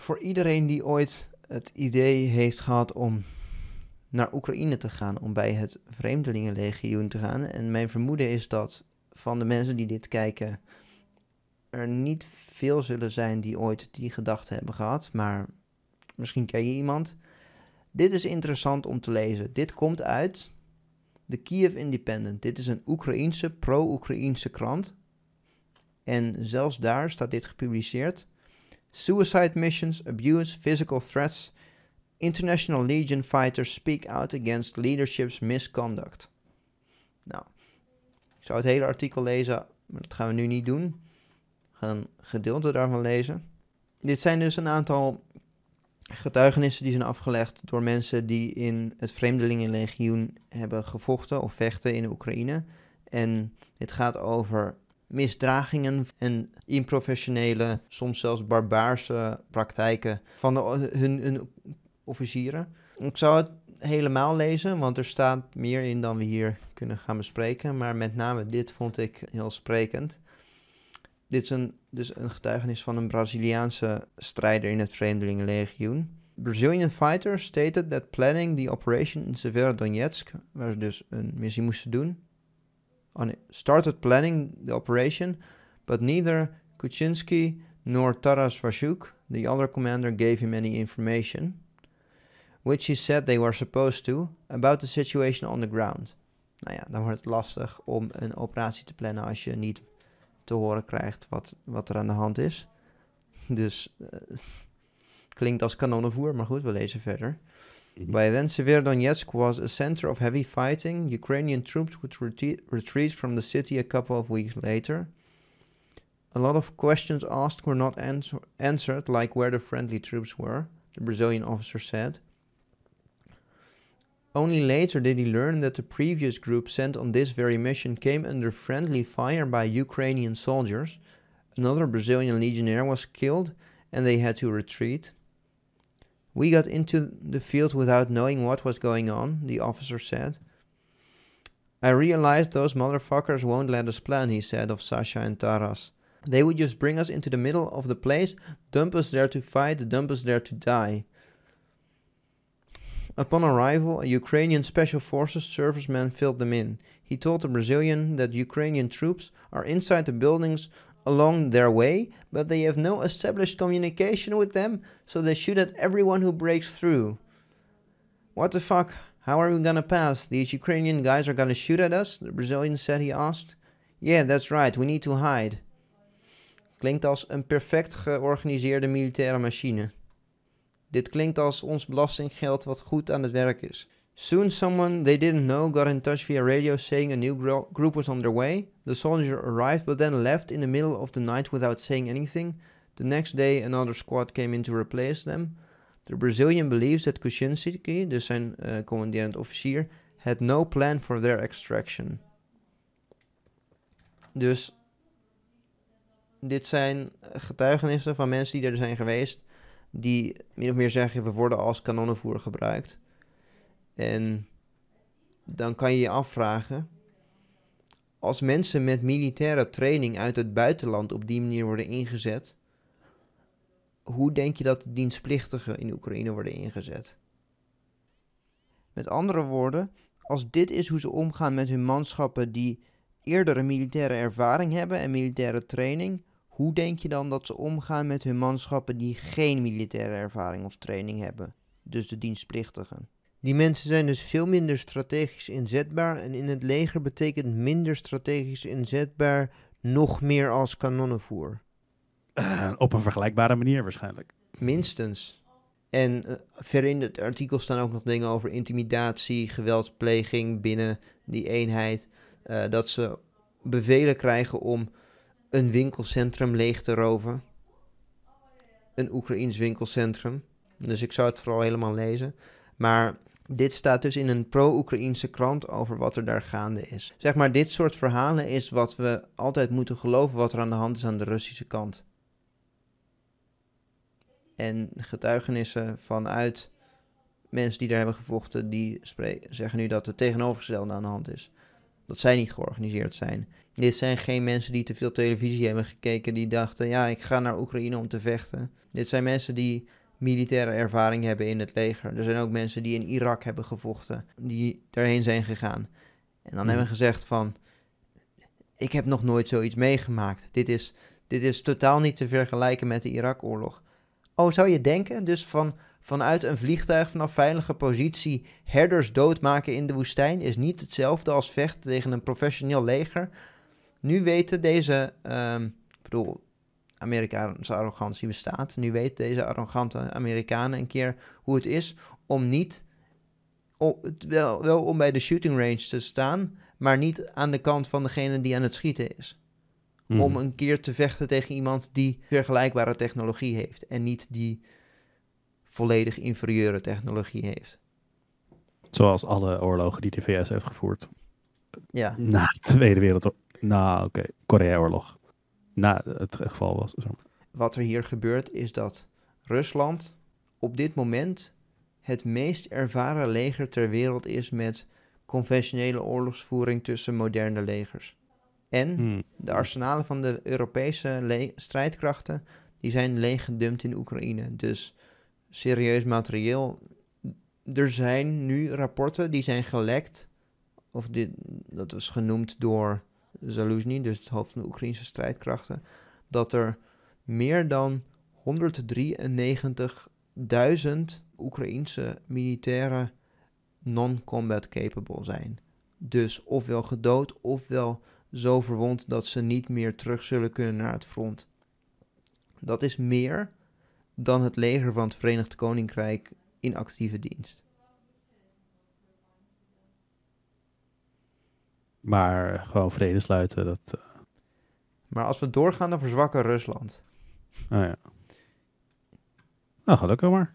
Voor iedereen die ooit het idee heeft gehad om naar Oekraïne te gaan, om bij het Vreemdelingenlegioen te gaan. En mijn vermoeden is dat van de mensen die dit kijken, er niet veel zullen zijn die ooit die gedachte hebben gehad, maar misschien ken je iemand. Dit is interessant om te lezen. Dit komt uit de Kiev Independent. Dit is een Oekraïense, pro-Oekraïense krant. En zelfs daar staat dit gepubliceerd. Suicide missions, abuse, physical threats. International Legion fighters speak out against leadership's misconduct. Nou, ik zou het hele artikel lezen, maar dat gaan we nu niet doen. We gaan een gedeelte daarvan lezen. Dit zijn dus een aantal getuigenissen die zijn afgelegd door mensen die in het Vreemdelingenlegioen hebben gevochten of vechten in Oekraïne. En dit gaat over misdragingen en improfessionele, soms zelfs barbaarse praktijken van de, hun, officieren. Ik zou het helemaal lezen, want er staat meer in dan we hier kunnen gaan bespreken. Maar met name dit vond ik heel sprekend. Dit is een, dus een getuigenis van een Braziliaanse strijder in het Vreemdelingenlegioen. Brazilian fighters stated that planning the operation in Severodonetsk, waar ze dus een missie moesten doen, started planning the operation, but neither Kuczynski nor Taras Vashuk, the other commander, gave him any information, which he said they were supposed to, about the situation on the ground. Nou ja, dan wordt het lastig om een operatie te plannen als je niet te horen krijgt wat, wat er aan de hand is. Dus uh, klinkt als kanonnenvoer, maar goed, we lezen verder. Mm-hmm. By then, Severodonetsk was a center of heavy fighting. Ukrainian troops would reti- retreat from the city a couple of weeks later. A lot of questions asked were not answer- answered, like where the friendly troops were, the Brazilian officer said. Only later did he learn that the previous group sent on this very mission came under friendly fire by Ukrainian soldiers. Another Brazilian legionnaire was killed and they had to retreat. We got into the field without knowing what was going on, the officer said. I realized those motherfuckers won't let us plan, he said of Sasha and Taras. They would just bring us into the middle of the place, dump us there to fight, dump us there to die. Upon arrival, a Ukrainian Special Forces serviceman filled them in. He told the Brazilian that Ukrainian troops are inside the buildings along their way, but they have no established communication with them, so they shoot at everyone who breaks through. What the fuck? How are we gonna pass? These Ukrainian guys are gonna shoot at us? The Brazilian said, he asked. Yeah, that's right, we need to hide. Klinkt als een perfect georganiseerde militaire machine. Dit klinkt als ons belastinggeld wat goed aan het werk is. Soon, someone they didn't know got in touch via radio saying a new gro- group was on their way. The soldier arrived but then left in the middle of the night without saying anything. The next day, another squad came in to replace them. The Brazilian believes that Kuczynski, dus zijn uh, commanderend officier, had no plan for their extraction. Dus dit zijn getuigenissen van mensen die er zijn geweest, die min of meer zeggen, we worden als kanonnenvoer gebruikt. En dan kan je je afvragen, als mensen met militaire training uit het buitenland op die manier worden ingezet, hoe denk je dat de dienstplichtigen in Oekraïne worden ingezet? Met andere woorden, als dit is hoe ze omgaan met hun manschappen die eerder een militaire ervaring hebben en militaire training, hoe denk je dan dat ze omgaan met hun manschappen die geen militaire ervaring of training hebben, dus de dienstplichtigen? Die mensen zijn dus veel minder strategisch inzetbaar en in het leger betekent minder strategisch inzetbaar nog meer als kanonnenvoer. Uh, op een vergelijkbare manier waarschijnlijk. Minstens. En uh, verder in het artikel staan ook nog dingen over intimidatie, geweldspleging binnen die eenheid. Uh, dat ze bevelen krijgen om een winkelcentrum leeg te roven. Een Oekraïns winkelcentrum. Dus ik zou het vooral helemaal lezen. Maar dit staat dus in een pro-Oekraïnse krant over wat er daar gaande is. Zeg maar, dit soort verhalen is wat we altijd moeten geloven wat er aan de hand is aan de Russische kant. En getuigenissen vanuit mensen die daar hebben gevochten, die zeggen nu dat het tegenovergestelde aan de hand is. dat zij niet georganiseerd zijn. Dit zijn geen mensen die te veel televisie hebben gekeken, die dachten, ja, ik ga naar Oekraïne om te vechten. Dit zijn mensen die militaire ervaring hebben in het leger. Er zijn ook mensen die in Irak hebben gevochten, die daarheen zijn gegaan. En dan Hmm. hebben we gezegd van, ik heb nog nooit zoiets meegemaakt. Dit is, dit is totaal niet te vergelijken met de Irak-oorlog. Oh, zou je denken, dus van, vanuit een vliegtuig vanaf veilige positie herders doodmaken in de woestijn is niet hetzelfde als vechten tegen een professioneel leger. Nu weten deze, ehm, ik bedoel, Amerikaanse arrogantie bestaat. Nu weten deze arrogante Amerikanen een keer hoe het is om niet, om, het wel, wel om bij de shooting range te staan, maar niet aan de kant van degene die aan het schieten is. Mhm. Om een keer te vechten tegen iemand die vergelijkbare technologie heeft en niet die volledig inferieure technologie heeft. Zoals alle oorlogen die de VS heeft gevoerd. Ja, Na de Tweede Wereldoorlog. Nou, oké. Korea-oorlog. Na het geval was. Wat er hier gebeurt is dat Rusland op dit moment het meest ervaren leger ter wereld is met conventionele oorlogsvoering tussen moderne legers. En Hmm. de arsenalen van de Europese strijdkrachten die zijn leeggedumpt in Oekraïne. Dus serieus materieel. Er zijn nu rapporten die zijn gelekt. Of dit, dat was genoemd door Zaluzny, dus het hoofd van de Oekraïnse strijdkrachten. Dat er meer dan 193.000 Oekraïense militairen non-combat capable zijn. Dus ofwel gedood ofwel zo verwond dat ze niet meer terug zullen kunnen naar het front. Dat is meer dan het leger van het Verenigd Koninkrijk in actieve dienst. Maar gewoon vrede sluiten, dat... eh, Maar als we doorgaan, dan verzwakken Rusland. oh ja. Nou, gelukkig maar.